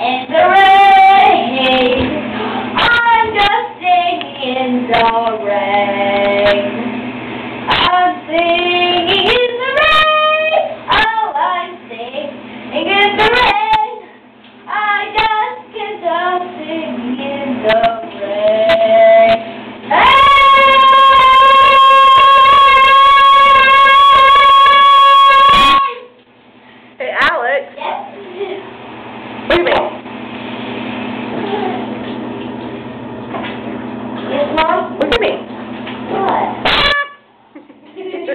in the rain. I'm just singing in the rain. I'm singing in the rain. Oh, I'm singing in the rain. I just can't stop singing in the rain. Hey! Alex. Yes.